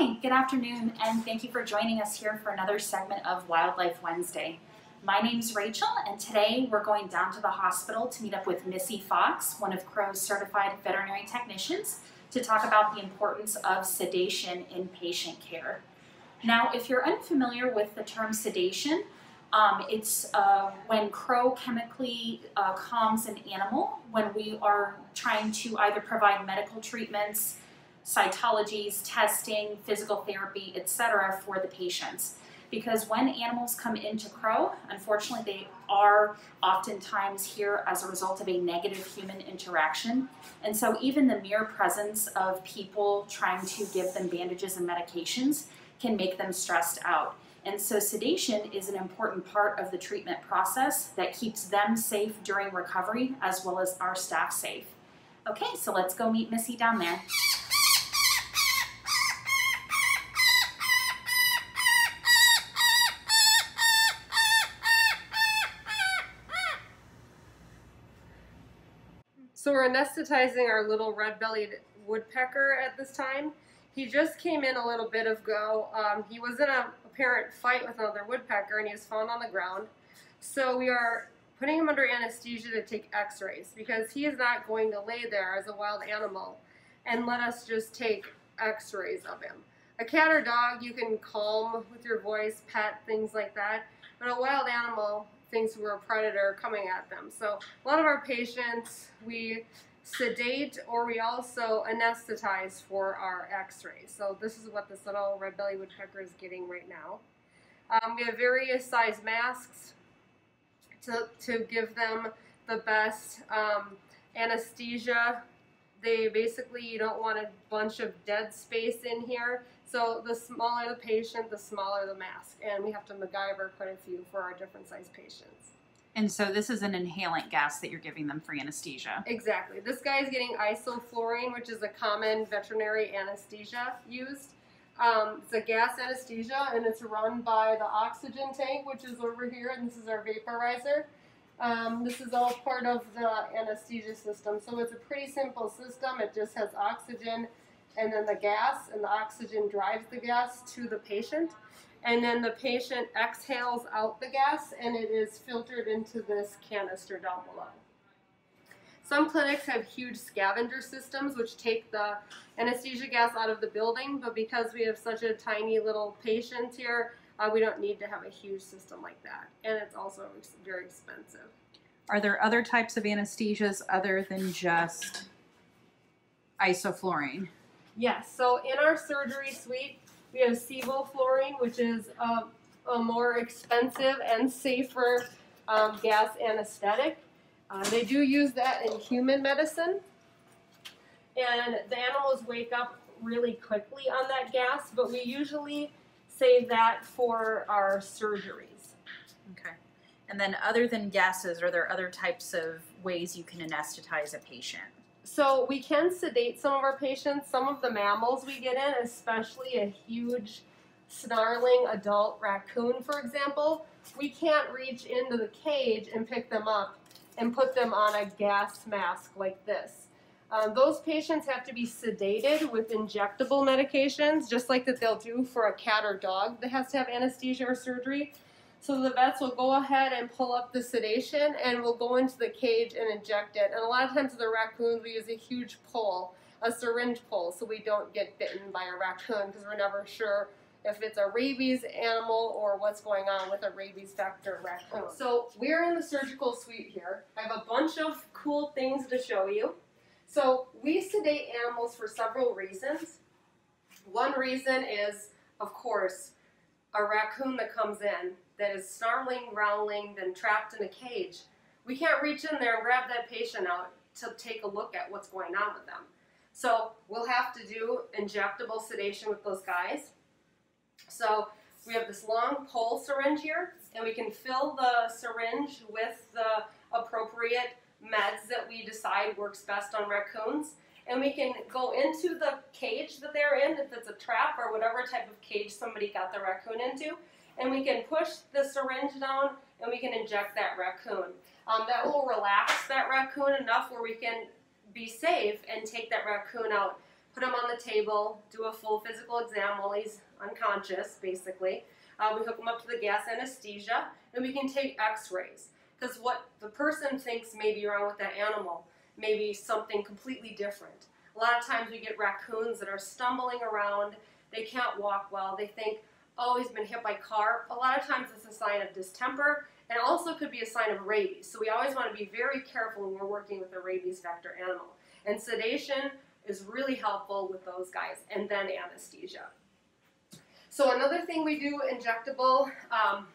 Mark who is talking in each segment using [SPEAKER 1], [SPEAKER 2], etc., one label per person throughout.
[SPEAKER 1] Hi, good afternoon, and thank you for joining us here for another segment of Wildlife Wednesday. My name's Rachel, and today we're going down to the hospital to meet up with Missy Fox, one of Crow's certified veterinary technicians, to talk about the importance of sedation in patient care. Now, if you're unfamiliar with the term sedation, um, it's uh, when Crow chemically uh, calms an animal when we are trying to either provide medical treatments, cytologies, testing, physical therapy, etc. for the patients. Because when animals come into Crow, unfortunately they are oftentimes here as a result of a negative human interaction. And so even the mere presence of people trying to give them bandages and medications can make them stressed out. And so sedation is an important part of the treatment process that keeps them safe during recovery as well as our staff safe. Okay, so let's go meet Missy down there.
[SPEAKER 2] So we're anesthetizing our little red-bellied woodpecker at this time. He just came in a little bit ago. Um, he was in a apparent fight with another woodpecker and he was found on the ground. So we are putting him under anesthesia to take x-rays because he is not going to lay there as a wild animal and let us just take x-rays of him. A cat or dog you can calm with your voice, pet, things like that. But a wild animal, things we're a predator coming at them. So a lot of our patients, we sedate or we also anesthetize for our x-rays. So this is what this little red-bellied woodpecker is getting right now. Um, we have various size masks to, to give them the best um, anesthesia. They basically, you don't want a bunch of dead space in here. So the smaller the patient, the smaller the mask. And we have to MacGyver quite a few for our different size patients.
[SPEAKER 1] And so this is an inhalant gas that you're giving them for anesthesia.
[SPEAKER 2] Exactly. This guy is getting isoflurane, which is a common veterinary anesthesia used. Um, it's a gas anesthesia, and it's run by the oxygen tank, which is over here, and this is our vaporizer. Um, this is all part of the anesthesia system. So it's a pretty simple system. It just has oxygen and then the gas, and the oxygen drives the gas to the patient and then the patient exhales out the gas and it is filtered into this canister down below. Some clinics have huge scavenger systems which take the anesthesia gas out of the building, but because we have such a tiny little patient here, uh, we don't need to have a huge system like that. And it's also very expensive.
[SPEAKER 1] Are there other types of anesthesias other than just isoflurane?
[SPEAKER 2] Yes, so in our surgery suite, we have sevoflurane, which is a, a more expensive and safer um, gas anesthetic. Uh, they do use that in human medicine. And the animals wake up really quickly on that gas, but we usually save that for our surgeries.
[SPEAKER 1] Okay. And then other than gases, are there other types of ways you can anesthetize a patient?
[SPEAKER 2] So we can sedate some of our patients. Some of the mammals we get in, especially a huge snarling adult raccoon, for example, we can't reach into the cage and pick them up and put them on a gas mask like this. Um, those patients have to be sedated with injectable medications, just like that they'll do for a cat or dog that has to have anesthesia or surgery. So the vets will go ahead and pull up the sedation and we'll go into the cage and inject it. And a lot of times with the raccoons, we use a huge pole, a syringe pole, so we don't get bitten by a raccoon because we're never sure if it's a rabies animal or what's going on with a rabies vector raccoon. So we're in the surgical suite here. I have a bunch of cool things to show you. So we sedate animals for several reasons. One reason is, of course, a raccoon that comes in that is snarling, growling, then trapped in a cage. We can't reach in there and grab that patient out to take a look at what's going on with them. So we'll have to do injectable sedation with those guys. So we have this long pole syringe here, and we can fill the syringe with the appropriate meds that we decide works best on raccoons. And we can go into the cage that they're in, if it's a trap or whatever type of cage somebody got the raccoon into, and we can push the syringe down and we can inject that raccoon. Um, that will relax that raccoon enough where we can be safe and take that raccoon out put him on the table, do a full physical exam while he's unconscious, basically. Uh, we hook him up to the gas anesthesia, and we can take x-rays. Because what the person thinks may be wrong with that animal may be something completely different. A lot of times we get raccoons that are stumbling around, they can't walk well, they think, he's been hit by car. A lot of times it's a sign of distemper, and also could be a sign of rabies. So we always want to be very careful when we're working with a rabies vector animal. And sedation is really helpful with those guys, and then anesthesia. So another thing we do injectable um,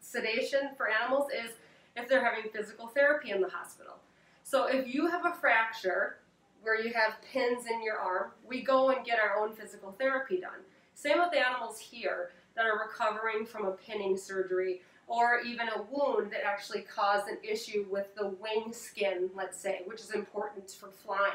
[SPEAKER 2] sedation for animals is if they're having physical therapy in the hospital. So if you have a fracture where you have pins in your arm, we go and get our own physical therapy done. Same with the animals here that are recovering from a pinning surgery or even a wound that actually caused an issue with the wing skin, let's say, which is important for flying.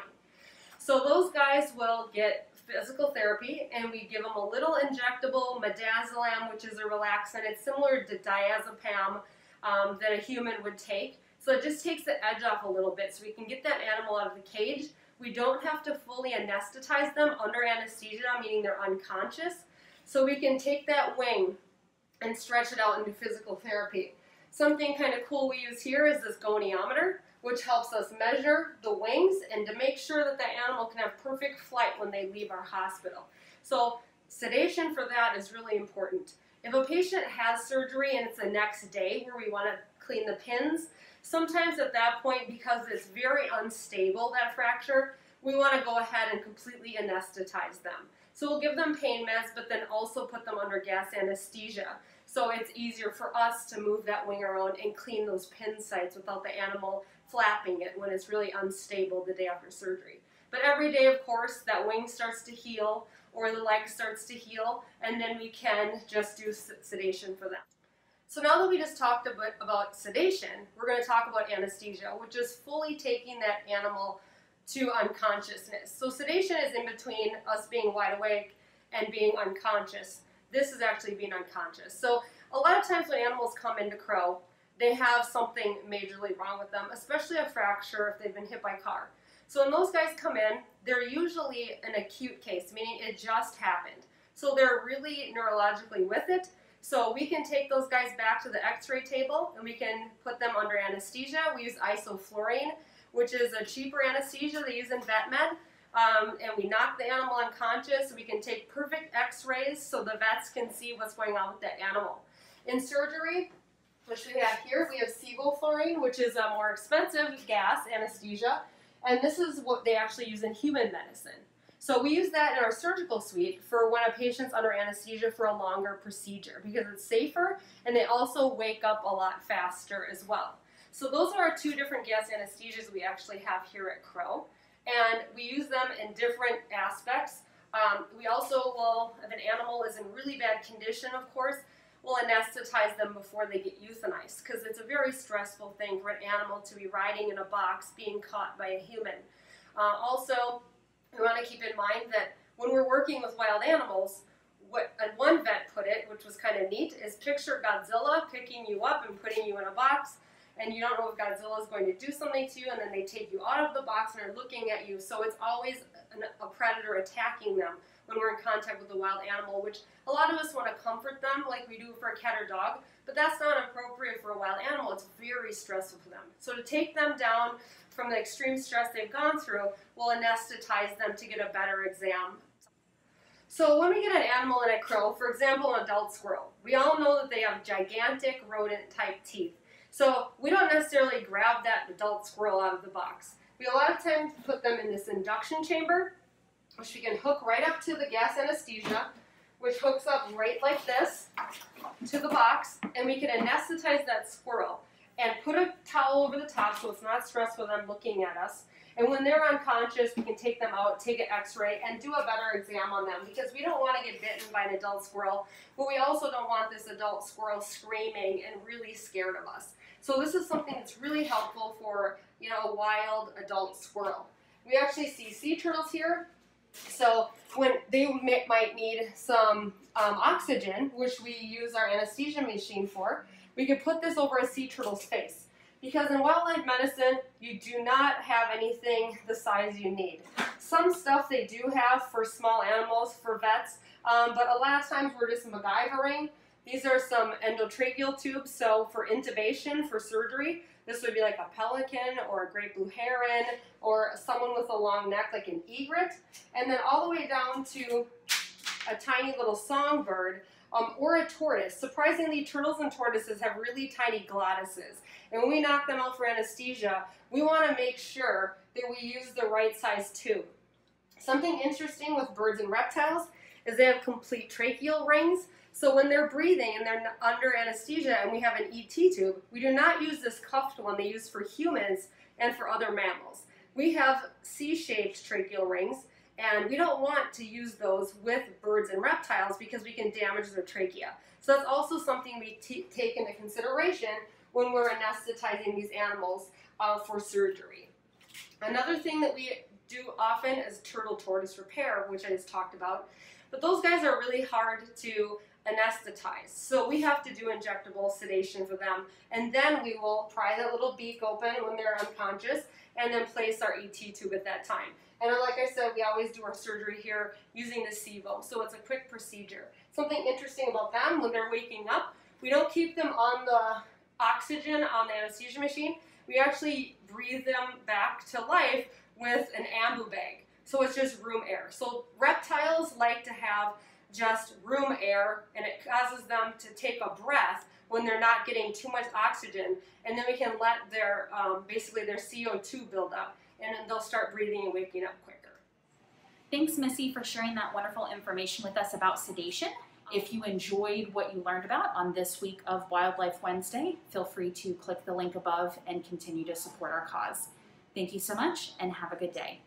[SPEAKER 2] So those guys will get physical therapy and we give them a little injectable midazolam, which is a relaxant. It's similar to diazepam um, that a human would take. So it just takes the edge off a little bit so we can get that animal out of the cage. We don't have to fully anesthetize them under anesthesia, meaning they're unconscious. So we can take that wing and stretch it out into physical therapy. Something kind of cool we use here is this goniometer, which helps us measure the wings and to make sure that the animal can have perfect flight when they leave our hospital. So sedation for that is really important. If a patient has surgery and it's the next day where we want to clean the pins, sometimes at that point, because it's very unstable, that fracture, we want to go ahead and completely anesthetize them. So we'll give them pain meds, but then also put them under gas anesthesia. So it's easier for us to move that wing around and clean those pin sites without the animal flapping it when it's really unstable the day after surgery. But every day, of course, that wing starts to heal or the leg starts to heal, and then we can just do sedation for them. So now that we just talked a bit about sedation, we're going to talk about anesthesia, which is fully taking that animal to unconsciousness. So sedation is in between us being wide awake and being unconscious. This is actually being unconscious. So a lot of times when animals come into crow, they have something majorly wrong with them, especially a fracture if they've been hit by car. So when those guys come in, they're usually an acute case, meaning it just happened. So they're really neurologically with it. So we can take those guys back to the x-ray table and we can put them under anesthesia. We use isoflurane which is a cheaper anesthesia they use in vet med. Um, and we knock the animal unconscious. We can take perfect x-rays so the vets can see what's going on with that animal. In surgery, which we have here, we have sevoflurane, which is a more expensive gas anesthesia. And this is what they actually use in human medicine. So we use that in our surgical suite for when a patient's under anesthesia for a longer procedure because it's safer and they also wake up a lot faster as well. So those are our two different gas anesthesias we actually have here at Crow. And we use them in different aspects. Um, we also will, if an animal is in really bad condition, of course, we'll anesthetize them before they get euthanized because it's a very stressful thing for an animal to be riding in a box being caught by a human. Uh, also, we want to keep in mind that when we're working with wild animals, what one vet put it, which was kind of neat, is picture Godzilla picking you up and putting you in a box and you don't know if Godzilla is going to do something to you, and then they take you out of the box and are looking at you. So it's always an, a predator attacking them when we're in contact with a wild animal, which a lot of us want to comfort them like we do for a cat or dog, but that's not appropriate for a wild animal. It's very stressful for them. So to take them down from the extreme stress they've gone through, we'll anesthetize them to get a better exam. So when we get an animal in a crow, for example, an adult squirrel, we all know that they have gigantic rodent-type teeth. So we don't necessarily grab that adult squirrel out of the box. We a lot of times put them in this induction chamber, which we can hook right up to the gas anesthesia, which hooks up right like this to the box, and we can anesthetize that squirrel and put a towel over the top so it's not stressful them looking at us. And when they're unconscious, we can take them out, take an x-ray, and do a better exam on them because we don't want to get bitten by an adult squirrel, but we also don't want this adult squirrel screaming and really scared of us. So this is something that's really helpful for, you know, a wild adult squirrel. We actually see sea turtles here. So when they may, might need some um, oxygen, which we use our anesthesia machine for, we could put this over a sea turtle's face. because in wildlife medicine, you do not have anything the size you need. Some stuff they do have for small animals, for vets, um, but a lot of times we're just MacGyvering. These are some endotracheal tubes, so for intubation, for surgery, this would be like a pelican or a great blue heron or someone with a long neck like an egret. And then all the way down to a tiny little songbird um, or a tortoise. Surprisingly, turtles and tortoises have really tiny glottises. And when we knock them out for anesthesia, we want to make sure that we use the right size tube. Something interesting with birds and reptiles is they have complete tracheal rings. So when they're breathing and they're under anesthesia and we have an ET tube, we do not use this cuffed one they use for humans and for other mammals. We have C-shaped tracheal rings and we don't want to use those with birds and reptiles because we can damage their trachea. So that's also something we take into consideration when we're anesthetizing these animals uh, for surgery. Another thing that we do often is turtle tortoise repair, which I just talked about. But those guys are really hard to anesthetize. So we have to do injectable sedation for them. And then we will pry that little beak open when they're unconscious and then place our ET tube at that time. And like I said, we always do our surgery here using the SEVO, so it's a quick procedure. Something interesting about them, when they're waking up, we don't keep them on the oxygen on the anesthesia machine. We actually breathe them back to life with an ambu bag. So it's just room air. So reptiles like to have just room air and it causes them to take a breath when they're not getting too much oxygen and then we can let their um, basically their CO2 build up and then they'll start breathing and waking up quicker.
[SPEAKER 1] Thanks Missy for sharing that wonderful information with us about sedation. If you enjoyed what you learned about on this week of Wildlife Wednesday, feel free to click the link above and continue to support our cause. Thank you so much and have a good day.